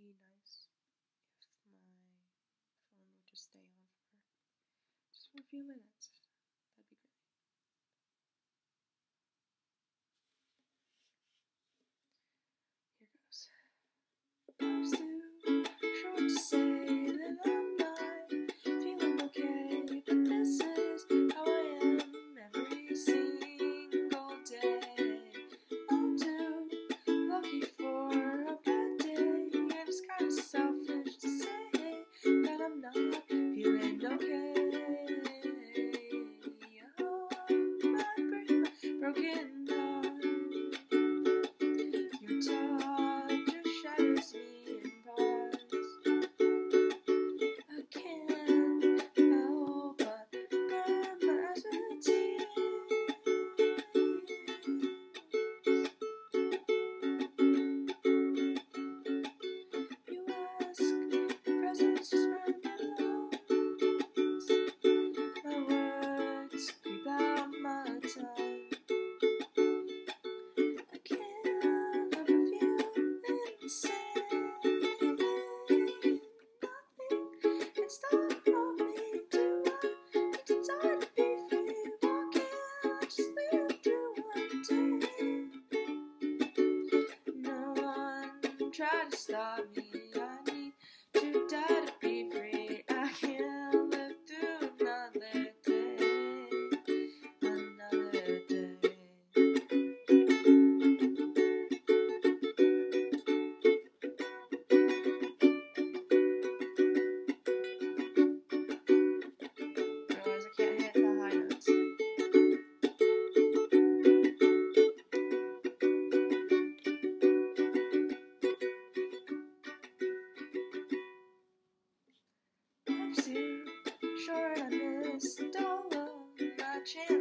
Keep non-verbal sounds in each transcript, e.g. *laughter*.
be nice if my phone would just stay on for just for a few minutes. stop chance.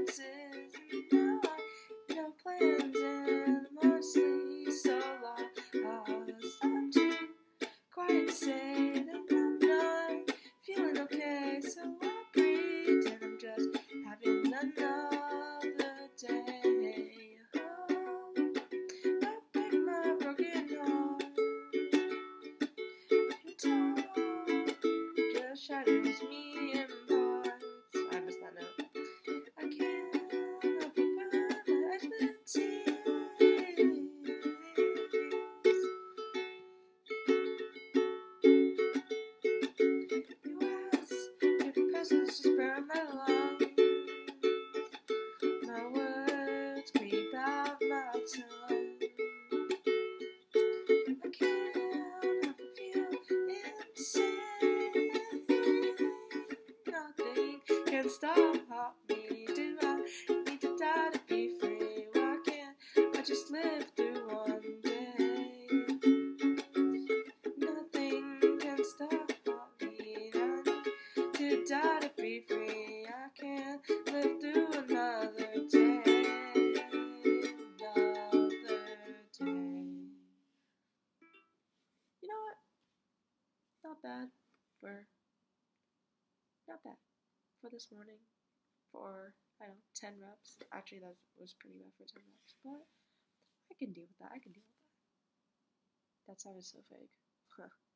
my words creep out my tongue. I can't help feel insane. Nothing can stop me. Do I need to die to be free? Why can't I just live through? For not bad for this morning for I don't know, ten reps. Actually, that was pretty bad for ten reps, but I can deal with that. I can deal with that. That sounded so fake. Huh. *laughs*